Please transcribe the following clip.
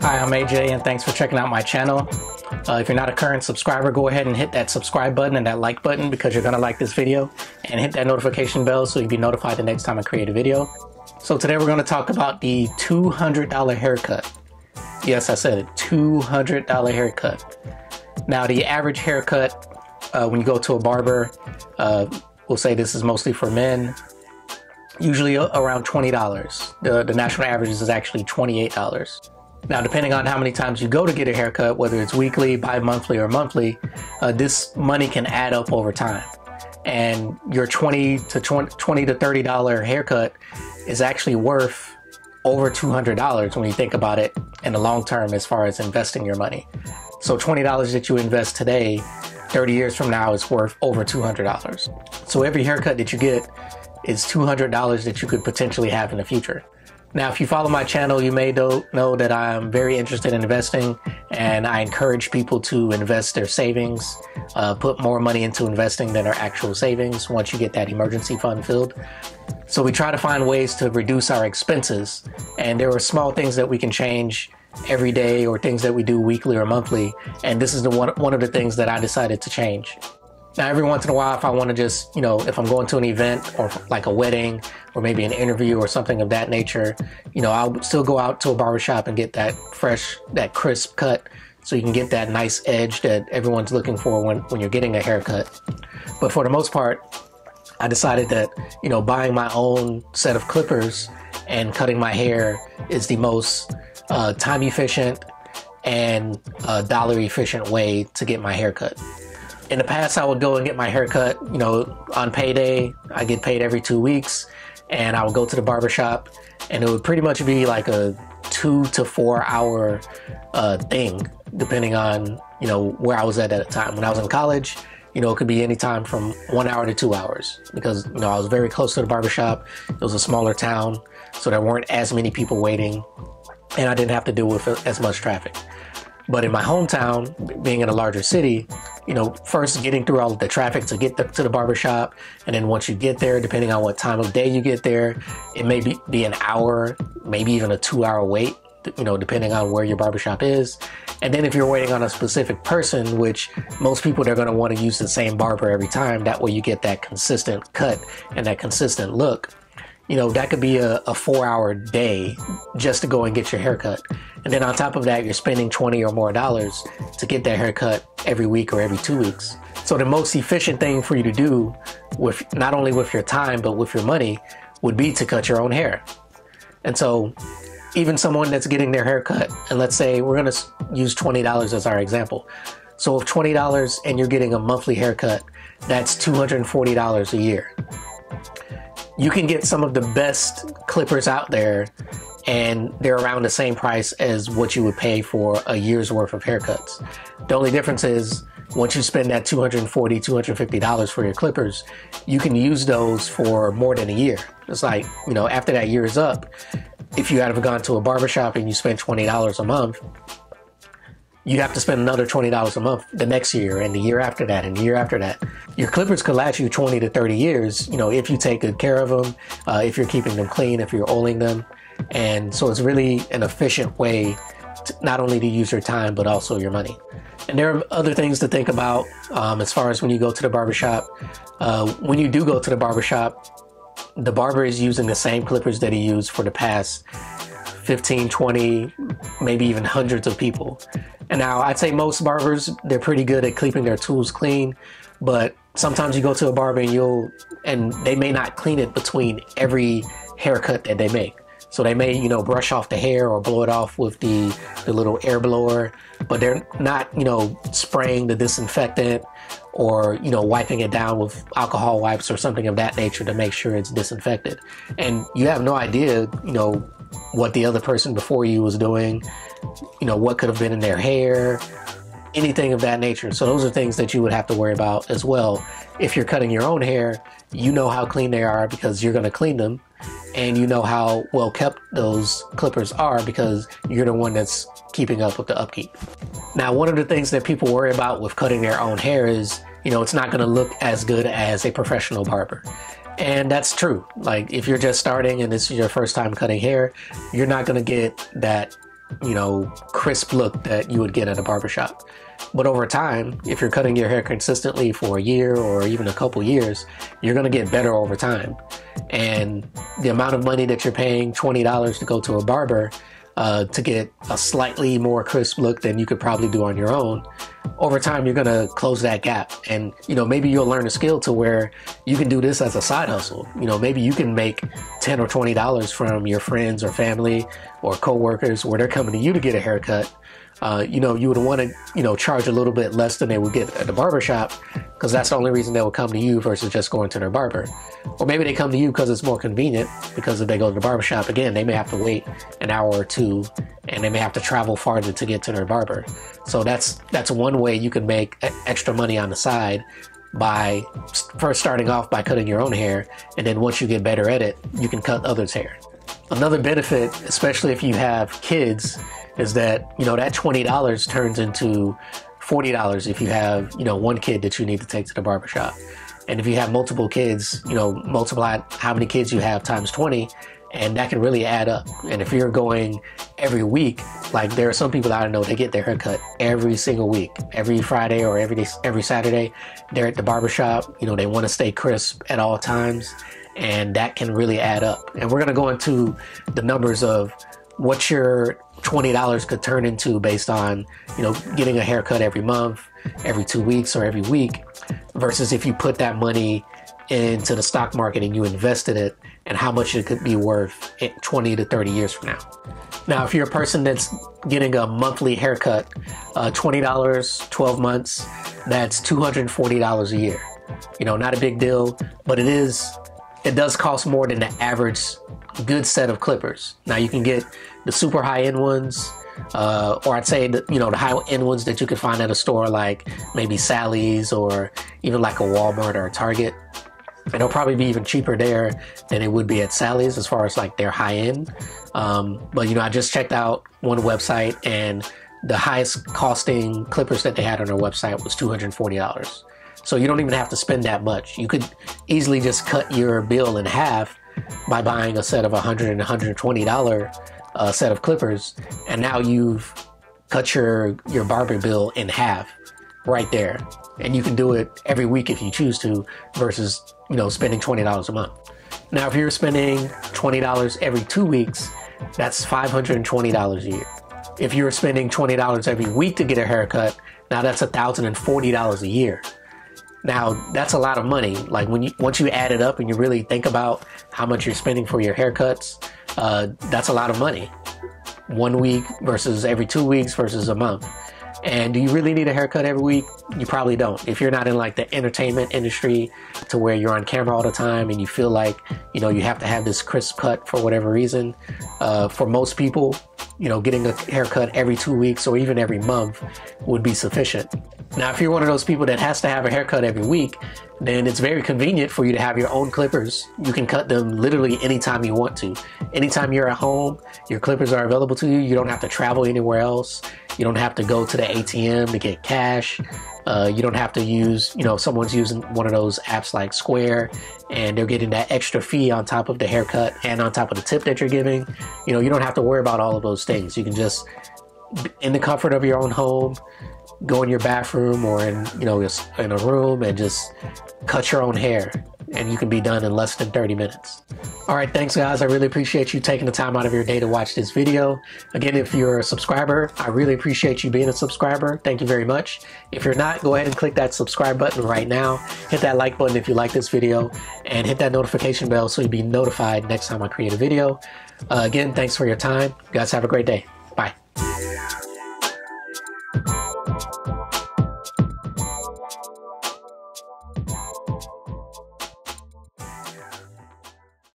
Hi, I'm AJ, and thanks for checking out my channel. Uh, if you're not a current subscriber, go ahead and hit that subscribe button and that like button because you're going to like this video, and hit that notification bell so you'll be notified the next time I create a video. So today we're going to talk about the $200 haircut. Yes, I said it, $200 haircut. Now, the average haircut, uh, when you go to a barber, uh, we'll say this is mostly for men, usually around $20. The, the national average is actually $28. Now, depending on how many times you go to get a haircut, whether it's weekly, bi-monthly, or monthly, uh, this money can add up over time. And your 20 to 20, 20 to $30 haircut is actually worth over $200 when you think about it in the long term as far as investing your money. So $20 that you invest today, 30 years from now is worth over $200. So every haircut that you get is $200 that you could potentially have in the future. Now, if you follow my channel, you may know, that I'm very interested in investing and I encourage people to invest their savings, uh, put more money into investing than their actual savings once you get that emergency fund filled. So we try to find ways to reduce our expenses and there are small things that we can change every day or things that we do weekly or monthly. And this is the one, one of the things that I decided to change. Now, every once in a while, if I want to just, you know, if I'm going to an event or like a wedding or maybe an interview or something of that nature, you know, I'll still go out to a barbershop and get that fresh, that crisp cut so you can get that nice edge that everyone's looking for when, when you're getting a haircut. But for the most part, I decided that, you know, buying my own set of clippers and cutting my hair is the most uh, time efficient and uh, dollar efficient way to get my hair cut. in the past, I would go and get my hair cut, you know, on payday. I get paid every two weeks, and I would go to the barbershop, and it would pretty much be like a two to four hour uh, thing, depending on, you know, where I was at at the time. When I was in college, you know, it could be any time from one hour to two hours because, you know, I was very close to the barbershop. It was a smaller town, so there weren't as many people waiting, and I didn't have to deal with as much traffic. But in my hometown, being in a larger city, you know, first getting through all of the traffic to get the, to the barbershop. And then once you get there, depending on what time of day you get there, it may be, be an hour, maybe even a two hour wait, you know, depending on where your barbershop is. And then if you're waiting on a specific person, which most people they're going to want to use the same barber every time, that way you get that consistent cut and that consistent look you know, that could be a, a four hour day just to go and get your haircut. And then on top of that, you're spending 20 or more dollars to get that haircut every week or every two weeks. So the most efficient thing for you to do with not only with your time, but with your money would be to cut your own hair. And so even someone that's getting their hair cut, and let's say we're going to use $20 as our example. So if $20 and you're getting a monthly haircut, that's $240 a year you can get some of the best clippers out there and they're around the same price as what you would pay for a year's worth of haircuts. The only difference is once you spend that $240, $250 for your clippers, you can use those for more than a year. It's like, you know, after that year is up, if you have gone to a barbershop and you spend $20 a month, you have to spend another $20 a month the next year and the year after that and the year after that. Your clippers could last you 20 to 30 years, you know, if you take good care of them, uh, if you're keeping them clean, if you're oiling them. And so it's really an efficient way not only to use your time, but also your money. And there are other things to think about um, as far as when you go to the barbershop. Uh, when you do go to the barbershop, the barber is using the same clippers that he used for the past 15, 20, maybe even hundreds of people. And now I'd say most barbers, they're pretty good at keeping their tools clean, but sometimes you go to a barber and you'll, and they may not clean it between every haircut that they make. So they may, you know, brush off the hair or blow it off with the, the little air blower, but they're not, you know, spraying the disinfectant or, you know, wiping it down with alcohol wipes or something of that nature to make sure it's disinfected. And you have no idea, you know, what the other person before you was doing you know, what could have been in their hair, anything of that nature. So those are things that you would have to worry about as well if you're cutting your own hair, you know how clean they are because you're going to clean them and you know how well kept those clippers are because you're the one that's keeping up with the upkeep. Now, one of the things that people worry about with cutting their own hair is, you know, it's not going to look as good as a professional barber. And that's true. Like, if you're just starting and this is your first time cutting hair, you're not going to get that, you know, crisp look that you would get at a barbershop. But over time, if you're cutting your hair consistently for a year or even a couple years, you're going to get better over time. And the amount of money that you're paying $20 to go to a barber uh, to get a slightly more crisp look than you could probably do on your own, over time you're going to close that gap. And, you know, maybe you'll learn a skill to where you can do this as a side hustle. You know, maybe you can make 10 or $20 from your friends or family or coworkers where they're coming to you to get a haircut uh, you know, you would want to, you know, charge a little bit less than they would get at the barbershop because that's the only reason they would come to you versus just going to their barber. Or maybe they come to you because it's more convenient because if they go to the barbershop, again, they may have to wait an hour or two and they may have to travel farther to get to their barber. So that's, that's one way you can make extra money on the side by first starting off by cutting your own hair. And then once you get better at it, you can cut others' hair. Another benefit, especially if you have kids, is that you know that twenty dollars turns into forty dollars if you have you know one kid that you need to take to the barbershop. And if you have multiple kids, you know, multiply how many kids you have times 20, and that can really add up. And if you're going every week, like there are some people I know, they get their haircut every single week, every Friday or every day, every Saturday. They're at the barbershop. You know, they want to stay crisp at all times, and that can really add up. And we're gonna go into the numbers of what your $20 could turn into based on, you know, getting a haircut every month, every two weeks, or every week, versus if you put that money into the stock market and you invested it and how much it could be worth 20 to 30 years from now. Now, if you're a person that's getting a monthly haircut, uh, $20, 12 months, that's $240 a year. You know, not a big deal, but it is, it does cost more than the average good set of clippers. Now you can get the super high end ones, uh, or I'd say the, you know the high end ones that you could find at a store like maybe Sally's or even like a Walmart or a Target. And it'll probably be even cheaper there than it would be at Sally's as far as like their high end. Um, but you know, I just checked out one website and the highest costing clippers that they had on their website was $240. So you don't even have to spend that much. You could easily just cut your bill in half by buying a set of 100 and 120 dollar uh, set of clippers, and now you've cut your your barber bill in half right there, and you can do it every week if you choose to, versus you know spending twenty dollars a month. Now, if you're spending twenty dollars every two weeks, that's five hundred and twenty dollars a year. If you're spending twenty dollars every week to get a haircut, now that's thousand and forty dollars a year. Now that's a lot of money. Like when you once you add it up and you really think about how much you're spending for your haircuts, uh, that's a lot of money. One week versus every two weeks versus a month. And do you really need a haircut every week? You probably don't. If you're not in like the entertainment industry to where you're on camera all the time and you feel like, you know, you have to have this crisp cut for whatever reason. Uh, for most people, you know, getting a haircut every two weeks or even every month would be sufficient. Now, if you're one of those people that has to have a haircut every week, then it's very convenient for you to have your own clippers. You can cut them literally anytime you want to. Anytime you're at home, your clippers are available to you. You don't have to travel anywhere else. You don't have to go to the ATM to get cash. Uh, you don't have to use, you know, someone's using one of those apps like Square and they're getting that extra fee on top of the haircut and on top of the tip that you're giving. You know, you don't have to worry about all of those things. You can just, in the comfort of your own home, go in your bathroom or in you know in a room and just cut your own hair and you can be done in less than 30 minutes. All right, thanks guys. I really appreciate you taking the time out of your day to watch this video. Again, if you're a subscriber, I really appreciate you being a subscriber. Thank you very much. If you're not, go ahead and click that subscribe button right now. Hit that like button if you like this video and hit that notification bell so you'll be notified next time I create a video. Uh, again, thanks for your time. You guys have a great day.